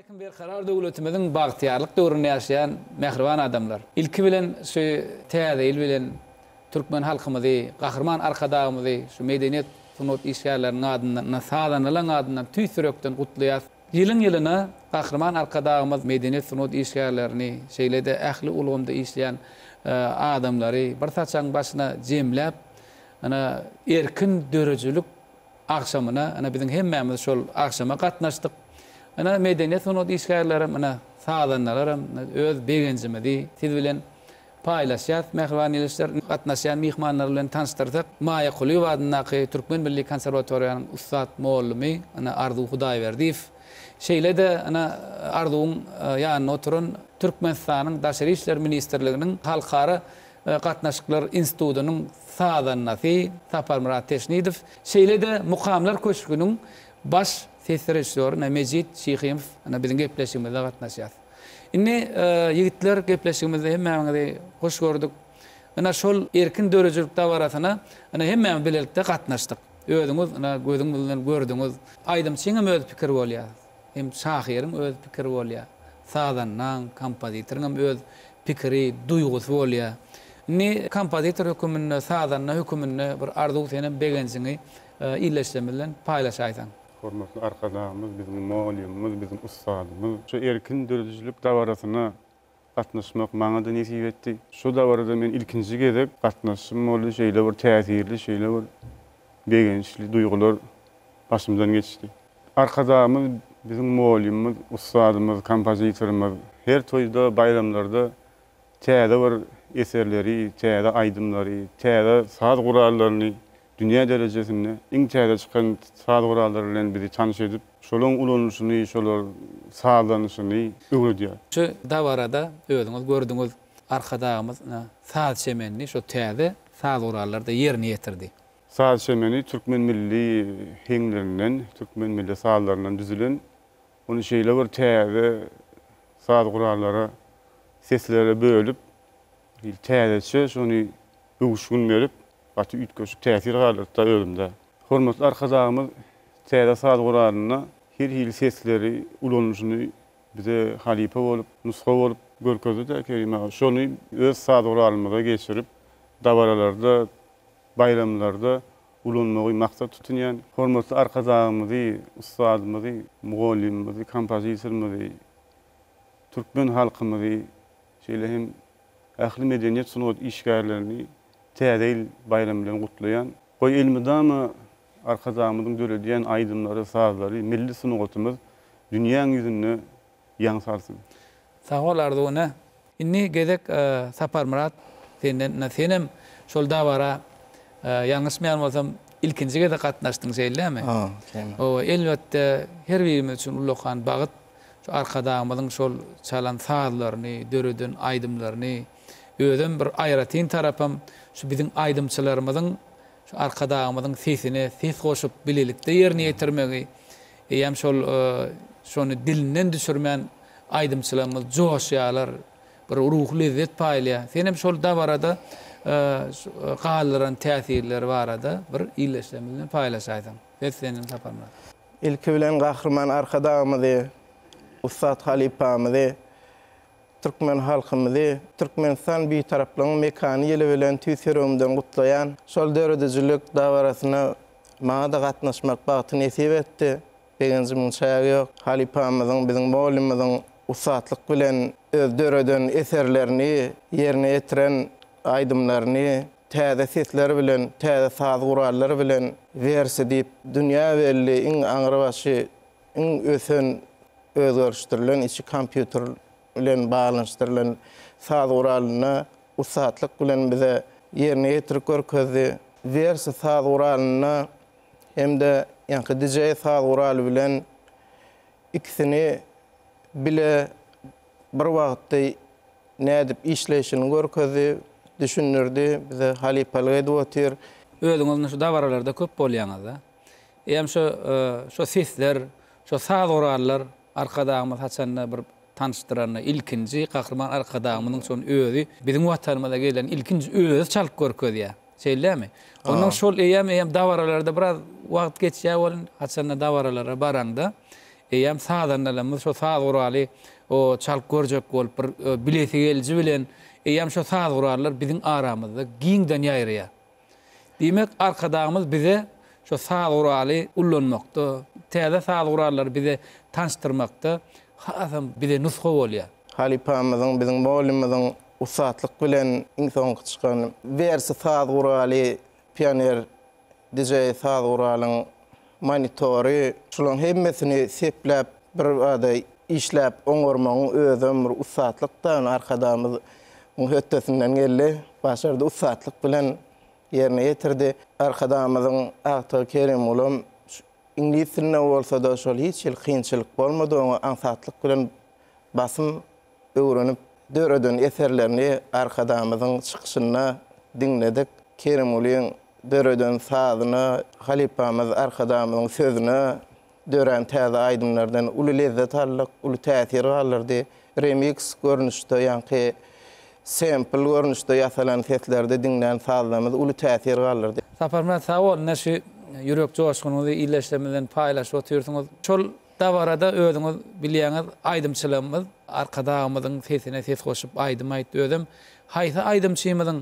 Salowmalikim Berkarar döwletimiziň bagtyýarlyk döwründe ýaşaýan mähriban adamlar. Ilki bilen şu täze ýyl bilen türkmen halkymyzy, Gahryman Arkadagymyzy şu medeniýet, sungat işgärleriniň adyndan, sazandalaryň adyndan tüýs ýürekden gutlaýas. Ýylyň-ýylyna Gahryman Arkadagymyz medeniýet, sungat işgärlerini, şeýle-de ähli ulgamda işleýän adamlary bir saçagyň başyna jemläp, ana, erkin döredijilik, agşamyna ine biziň hemmämiz şol agşama gatnaşdyk. Ine medeniýet sungat işgärlerem ine sazandalaram ine öz begenjimizi siz bilen paýlaşýas mähriban ildeşler. Gatnaşýan myhmanlar bilen tanyşdyrsak Maýa Kulyýewa adyndaky Türkmen milli konserwatoriýanyň ussat mogallymy ine Arzuw Hudaýberdiýew şeýle-de ine Arzuwyň ýanynda oturan Türkmenistanyň Daşary işler ministrliginiň halkara gatnaşyklar institutynyň sazandasy Saparmyrat Teşnidow, şeýle-de Mukamlar köşgüniň baş ses režissýory Mejit Şyhymow biziň gepleşigimize gatnaşýar. Indi, ýigitler, gepleşigimizde hemmäňizi hoş gördük. Ynha, şol erkin döredijilik dabarasyna ynha hemmämiz bilelikde gatnaşdyk. Özüňiz ynha gözüňiz bilen gördüňiz. Aýdymçynyň hem öz pikiri bolýar. Hem şahyryň öz pikiri bolýar. Sazandanyň, kompozitoryň hem öz pikiri, duýgusy bolýar. Indi kompozitor höküminde, sazanda höküminde bir arzuw senem begenjiňi ildeşlerimiz bilen paýlaşaýsaň. Hormatly Arkadagymyz, biziň mugallymymyz, biziň ussadymyz şu erkin döredijilik dabarasyna gatnaşmak maňa-da nesip etdi. Şu dabarada men ilkinji gezek gatnaşym boldy, şeýle bir täsirli, şeýle bir begençli duýgular başymdan geçdi. Arkadagymyz, biziň mugallymymyz, ussadymyz, kompozitorymyz her toýda, baýramlarda täze bir eserleri, täze aýdymlary, täze saz gurallaryny dünýä derejesinde iň täze çykan saz gurallary bilen bizi tanyş edip, şolaryň ulanylyşyny, şolar sazlanyşyny öwredýär. Şu dabarada özüňiz gördüňiz, Arkadagymyz saz çemenini şu täze saz gurallarda ýerine ýetirdi. Saz çemeni türkmen milli heňlerinden, türkmen milli sazlaryndan düzülen. Ony şeýle bir täze saz gurallara, seslere bölüp, Hil täzeçe şony öwüşgin berip, gaty üýtgeşik täsir galdyrtda özümde. Hormatly Arkadagymyz täze saz guralynda her-hili sesleri ulanylyşyny bize halypa bolup, nusga bolup görkezdi-de Kerim aga. Şony öz saz guralymyza geçirip, dabaralarda, baýramlarda ulanmagy maksat tutunýan. Hormatly Arkadagymyzy, ussadymyzy, mugallymymyzy, kompozitorymyzy, türkmen halkymyzy, Şeýle hem ähli medeniýet-sungat işgärlerini Täze ýyl baýramy bilen gutlaýan. Goý, elmydama Arkadagymyzyň döredýän aýdymlary, sazlary, milli sungatymyz dünýäň ýüzünde ýaň salsyn! Sag bol Arzuw ene. Indi gezek Saparmyrat senden ene. Senem şol dabara ýalňyşmaýan bolsam ilkinji gezek gatnaşdyň şeýlemi? Hawa, şeýle. Oba, elbetde her birimiz üçin ullakan bagyt. Şu Arkadagymyzyň şol çalan sazlaryny, döreden aýdymlaryny özem bir aýratyn tarapym şu biziň aýdymçylarymyzyň şu Arkadagymyzyň sesine ses goşup bilelikde ýerine ýetirmegi, eýýäm şol şony dilinden düşürmän aýdymçylarymyz joşýarlar, bir ruhy lezzet paýlaýar. Senem şol dabarada galdyran täsirleri barada bir ildeşlerimiz bilen paýlaşaýsaň. Söz sende Saparmyrat. Ilki bilen Gahryman Arkadagymyzy, ussat halypamyzy, türkmen halkymyzy Türkmenistan Bitaraplygyň mekany ýyly bilen tüýs ýüregimden gutlaýan. Şol döredijilik dabarasyna maňa-da gatnaşmak bagty nesip etdi. Begenjimiň çägi ýok. Halypamyzyň, biziň mugallymymyzyň ussatlyk bilen öz döreden eserlerini, ýerine ýetiren aýdymlaryny Täze sesler bilen, täze saz gurallary bilen Versi diýip dünýä belli iň aňrybaşy, iň ösen, özgerişdirilen, içi kompýuter bilen baglanyşdyrylan saz guralyny ussatlyk bilen bize ýerine ýetirip görkezdi. Versi saz guralyny hem-de ýaňky DJ saz guraly bilen ikisini bile bir wagtda nädip işleýşini görkezdi, düşündirdi, bize halypalyk edip otyr. Özüňiz indi şu dabaralarda köp bolýaňyz-da. Eýýäm şu, şu sesler, şu saz gurallar Arkadagymyz haçanda bir tanyşdyranda ilkinji Gahryman Arkadagymyzyň şol özi biziň Watanymyza gelen ilkinji özi çalyp görkezýär. Şeýlemi? Onnoň şol eýýäm, eýýäm dabaralarda biraz wagt geçýär welin, haçanda dabaralara baraňda, Eýýäm sazandalarymyz şo saz guraly o çalyp görjek bolup bir bilesi geliji bilen eýýäm şo saz gurallar biziň aramyzda giňden ýaýraýar. Diýmek Arkadagymyz bize şo saz guraly ullanmakda, täze saz gurallary bize tanşdyrmakda hasam bize nusga bolýar. Halypamyzyň, biziň mugallymymyzyň ussatlyk bilen iň soňky çykan wersi saz guraly Pioner DJ saz guralyň monitory şulaň hemmesini sepläp bir bada işläp oňarmagyň özem bir ussatlyk da ony arkadagymyz muň hötdesinden geldi başardy ussatlyk bilen ýerine ýetirdi arkadagymyzyň agtygy Kerimgulam iňlis dilinde bolsada şol hiç hili kynçylyk bolmady oňa aňsatlyk bilen basym öwrenip döreden eserlerini Arkadagymyzyň çykyşynda diňledik. Kerimgulyň döreden sazyna, halypamyz Arkadagymyzyň sözüne dörän täze aýdymlardan uly lezzet aldyk, uly täsir galdyrdy. Remiks görnüşde, ýaňky sempl görnüşde ýasalan seslerde diňlän sazlarymyz uly täsir galdyrdy. Saparmyrat sag boluň, ine şu ýürek joşgunyňyzy illeşlerimizden paýlaşyp otyrsyňyz. Şol Dabarada özüňiz bilýäňiz aýdymçylygymyz Arkadagymyzyň sesine ses goşup aýdym aýtdy özem haýsy aýdymçymyzyň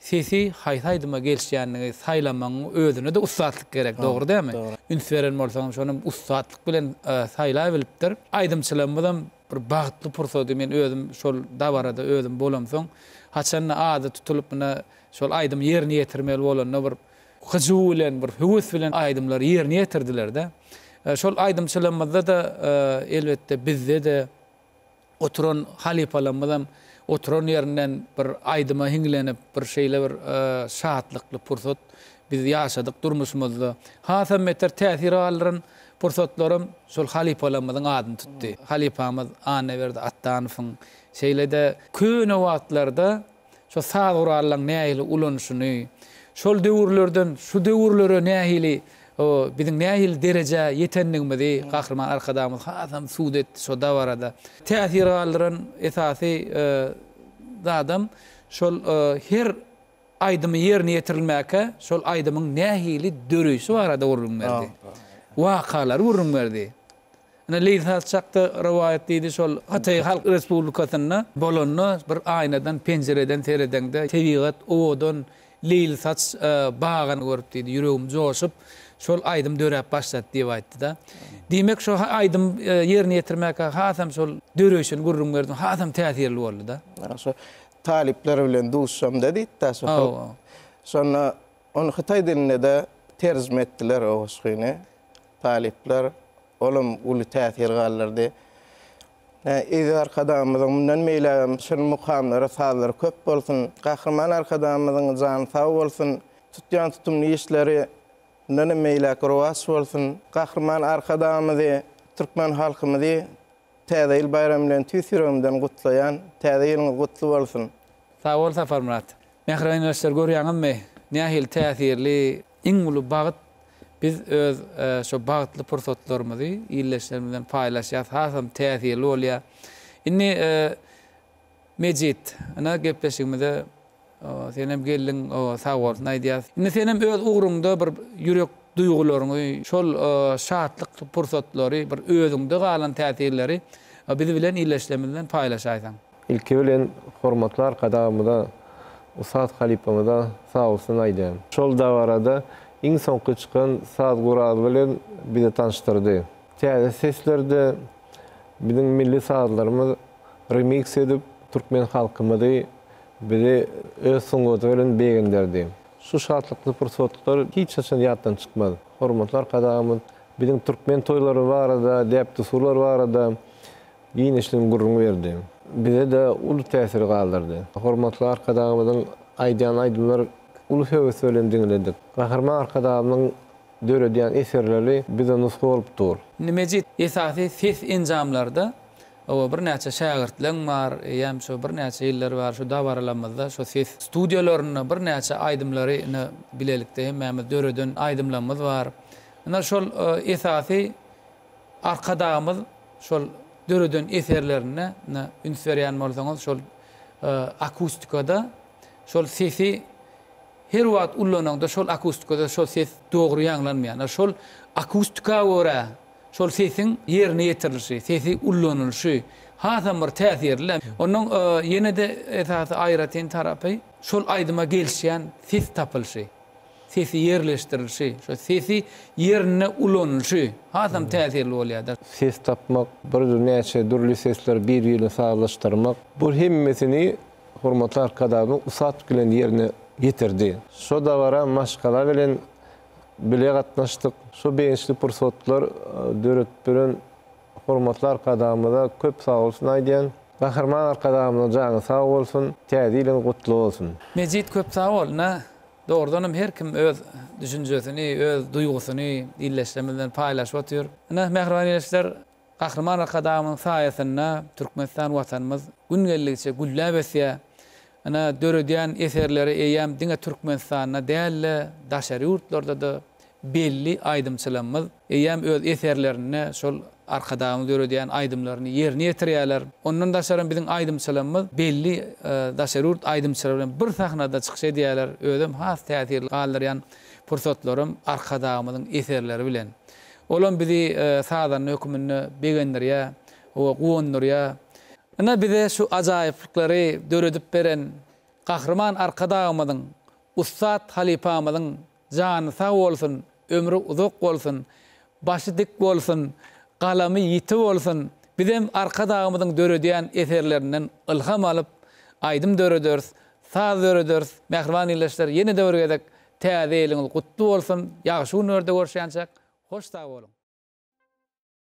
sesi haýsy aýdyma gelişýänligi saýlamagyň özünede ussatlyk gerek dogry dämi üns beren bolsaňam şony ussatlyk bilen saýlaýbilipdir aýdymçylygymyzam bir bagtly pursady men özüm şol dabarada özüm bolamsoň haçanda ady tutulyp muna şol aýdymy ýerine ýetirmeli bolanda bir. hyjuw bilen, bir höwes bilen aýdymlary ýerine ýetirdiler-de. Şol aýdymçylarymyzda-da, elbetde, bizde-de oturan halypalarymyzam oturan ýerinden bir aýdyma hiňlenip, bir şeýle bir şatlykly pursat biz ýaşadyk durmuşymyzda. Hasam beter täsir galdyran pursatlarym şol halypalarymyzyň adyny tutdy. Halypamyz Annaberdi Atdanowyň, şeýle-de köne wagtlarda şu saz gurallaryň nähili ulanyşyny, şol döwürlerden şu döwürlere nähili biziň nähili derejä ýetendigimizi Gahryman Arkadagymyz hasam subut etdi şo dabarada. Täsir galdyran esasy zadam şol her aýdymy ýerine ýetirilmäke şol aýdymyň nähili döreýşi barada gürrüň berdi. Wakalary gürrüň berdi. Ine Leýli Has Çakda rowaýat diýdi, şol Hytaý Halk Respublikasynda bolanda bir aýnadan, penjireden seredeňde tebigat owadan leýli saç bagyny görüp diýdi, ýüregim joşup, şol aýdym döräp başlady diýip aýtdy-da. Diýmek şo aýdym ýerine ýetirmäkä hasam şol döreýşini gürrüň berdim, hasam täsirli boldy-da. Şo talyplar bilen duşamda diýdi-de şo. Hawa. Şonda Ony hytaý diline-de terjime etdiler o goşgyny talyplar. Olam uly täsir galdyrdy. Eziz Arkadagymyzyň mundan beýlägem şol mukamlary, sazlary köp bolsun! Gahryman Arkadagymyzyň jany sag bolsun! Tutýan tutumly işleri mundanam beýläk rowaç bolsun! Gahryman Arkadagymyzy, türkmen halkymyzy Täze ýyl baýramy bilen tüýs ýüregimden gutlaýan. Täze ýylyňyz gutly bolsun! Sag bol Saparmyrat. Mähriban göçler görýäňizmi nähili täsirli, iň uly bagt biz öz şo bagtly pursatlarymyzy ildeşlerimiz bilen paýlaşýas hasam täsirli bolýar. Indi Mejit, ine, gepleşigimize senem geldiň, sag bolsun aýdýas. Indi senem öz ugruňda bir ýürek duýgularyňy, şol şatlykly pursatlary, bir özüňde galan täsirleri biz bilen ildeşlerimizden paýlaşaýsaň. Ilki bilen, hormatly Arkadagymyza, ussat halypamyza sag bolsun aýdýan. Şol dabarada iň soňky çykan saz guraly bilen bizi tanyşdyrdy. Täze seslerde biziň milli sazlarymyz remiks edip türkmen halkymyzy bizi öz sungaty bilen begenderdi. Şu şatlykly pursatlar hiç haçan ýatdan çykmaz. Hormatly Arkadagymyz biziň türkmen toýlary barada, däp-düssurlar barada giňişleýin gürrüň berdi. Bize-de uly täsir galdyrdy. Hormatly Arkadagymyzyň aýdýan aýdymlar uly höwes bilen diňledik. Gahryman Arkadagymyzyň döredýän eserleri bize nusga bolup dur. Nimeje esasy ses enjamlarda Hawa, birnäçe şägirtleň bar, eýýäm şu birnäçe ýyllar bäri şu dabaralamyzda, şu ses studiýalarynda birnäçe aýdymlary ine bilelikde hemmämiz döreden aýdymlarymyz bar. Ine şol esasy Arkadagymyz şol döreden eserlerinde ine üns berýän bolsaňyz şol akustikada şol sesi her wagt ullanaňda şol akustikada şol ses dogry ýaňlanmaýar. Ine şol akustika görä Şol sesiň ýerine ýetirilişi, sesi ullanylyşy hasam bir täsirli. Onuň ýene-de esasy aýratyn tarapy, şol aýdyma gelişýän ses tapylyşy, sesi ýerleşdirilişi, şo sesi ýerinde ulanylyşy hasam täsirli bolýar-da. Ses tapmak, birnäçe dürli sesleri bir-birine sazlaşdyrmak, bu hemmesini hormatly Arkadagymyz ussatlyk bilen ýerine ýetirdi. Şo dabara maşgala bilen bile gatnaşdyk. Şu begençli pursatlar döredip beren hormatly Arkadagymyza köp sagbolsun aýdýan. Gahryman Arkadagymyzyň jany sag bolsun, Täze ýylyň gutly bolsun! Mejit köp sag bol ine dogrudanam her kim öz düşünjesini öz duýgusyny illeşlerimizden paýlaşyp otyr ine mähriban illeşler. Gahryman Arkadagymyzyň saýasynda Türkmenistan Watanymyz gün geldigiçe gülläp ösýär. Ine, döredýän eserleri eýýäm diňe Türkmenistanda däl-de, daşary ýurtlarda-da belli aýdymçylarymyz eýýäm öz eserlerinde şol Arkadagymyz döredýän aýdymlaryny ýerine ýetirýärler. Ondan daşaram biziň aýdymçylarymyz belli daşary ýurt aýdymçylary bilen bir sahnada çykyş edýärler, özem has täsirli galdyrýan pursatlarym Arkadagymyzyň eserleri bilen. Olam bizi sazanda höküminde begendirýä we guwandyrýa. Ine bize şu ajaýyplyklary döredip beren Gahryman Arkadagymyzyň, ussat halypamyzyň jany sag bolsun, ömri uzak bolsun, başy dik bolsun, galamy ýiti bolsun, bizem Arkadagymyzyň döredýän eserlerinden ylham alyp aýdym dörederis, saz dörederis, mähriban ildeşler ýenede bir gezek Täze ýylyňyz gutly bolsun, ýagşy günlerde görşänçäk, hoş sag boluň!